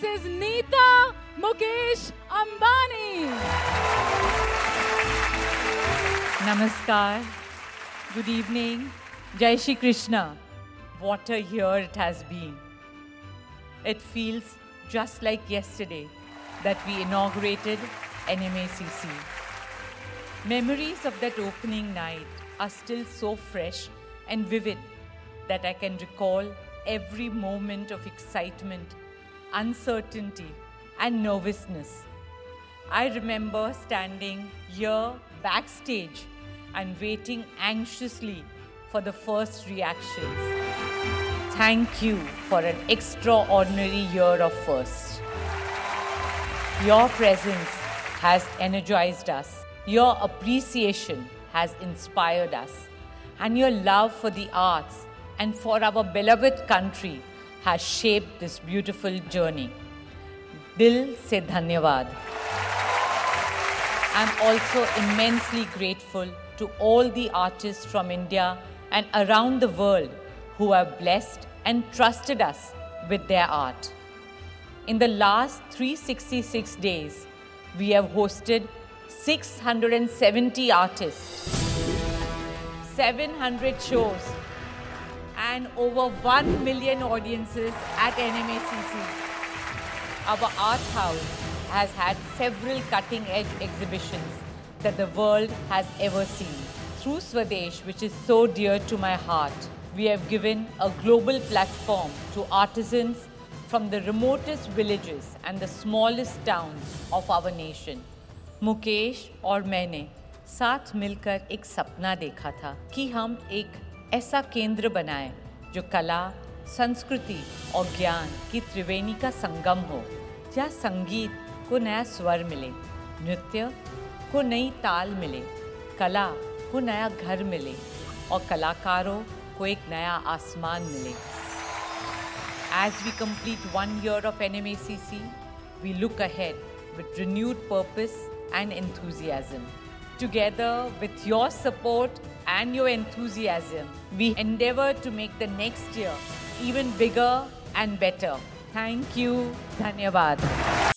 This is Nita Mukesh Ambani. Namaskar. Good evening. Jai Shri Krishna. What a year it has been. It feels just like yesterday that we inaugurated NMACC. Memories of that opening night are still so fresh and vivid that I can recall every moment of excitement, uncertainty, and nervousness. I remember standing here backstage and waiting anxiously for the first reactions. Thank you for an extraordinary year of firsts. Your presence has energized us. Your appreciation has inspired us. And your love for the arts and for our beloved country has shaped this beautiful journey. Dil se dhanyavad. I'm also immensely grateful to all the artists from India and around the world who have blessed and trusted us with their art. In the last 366 days, we have hosted 670 artists, 700 shows, and over 1 million audiences at NMACC. Our art house has had several cutting edge exhibitions that the world has ever seen. Through Swadesh, which is so dear to my heart, we have given a global platform to artisans from the remotest villages and the smallest towns of our nation. Mukesh और मैंने साथ मिलकर एक सपना देखा था कि हम एक ऐसा केंद्र बनाए जो कला, संस्कृति और ज्ञान की त्रिवेणी का संगम हो, जहाँ संगीत को नया स्वर मिले, नृत्य को नई ताल मिले, कला को नया घर मिले और कलाकारों को एक नया आसमान मिले। As we complete one year of N M A C C we look ahead with renewed purpose and enthusiasm together with your support and your enthusiasm, we endeavor to make the next year even bigger and better. Thank you. Dhanyavad.